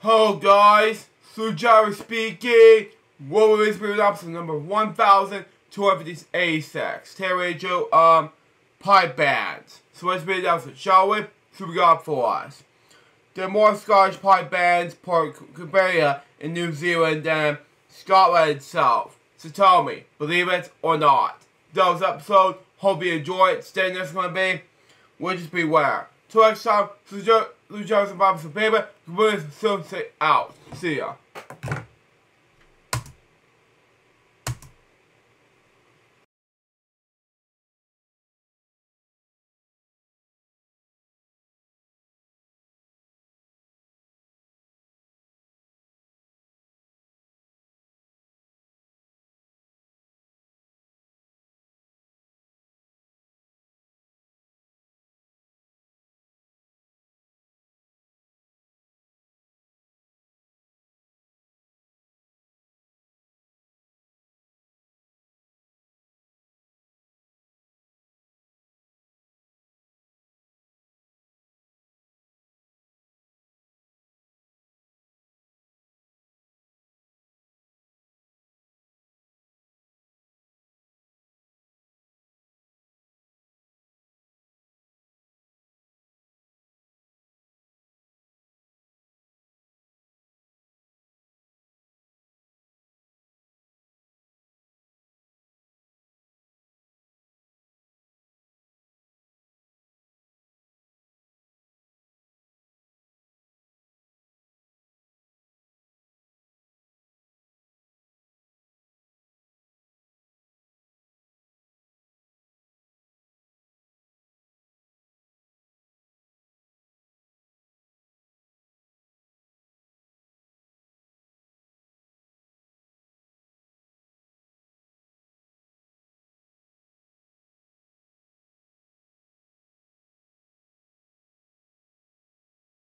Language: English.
Hello guys, Sue Jerry speaking. What was this episode number 1286? Terry Joe, um, pipe bands. So let's read episode, shall we? So we got for us. There are more Scottish pipe bands per capita in New Zealand than Scotland itself. So tell me, believe it or not. That was episode. Hope you enjoy it. Stay this gonna be. We'll just beware. Till next time, Sue Joe, Sue Joe's and paper. Good soon say out. See ya.